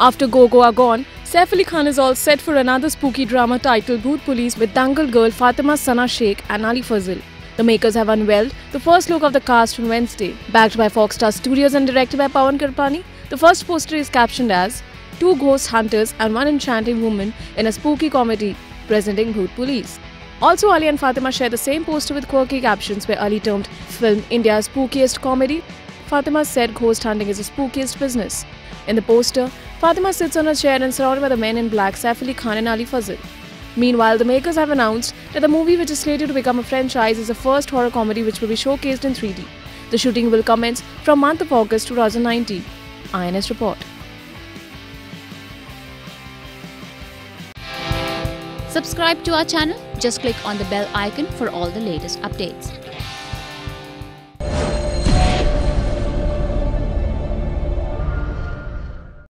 After Go Goa Gone, Saif Ali Khan is all set for another spooky drama titled Bhoot Police with Dangal girl Fatima Sana Shaikh and Ali Fazal. The makers have unveiled the first look of the cast on Wednesday. Backed by Fox Star Studios and directed by Pavan Kirpalani, the first poster is captioned as Two ghost hunters and one enchanting woman in a spooky comedy presenting Bhoot Police. Also, Ali and Fatima share the same poster with quirky captions where Ali termed film India's spookiest comedy. Fatima said ghost hunting is the spookiest business. In the poster, Fatima sits on a chair and surrounded by the men in black Saif Ali Khan and Ali Fazal. Meanwhile, the makers have announced that the movie, which is slated to become a franchise, is the first horror comedy which will be showcased in 3D. The shooting will commence from month of August 2019. IANS report. Subscribe to our channel. Just click on the bell icon for all the latest updates.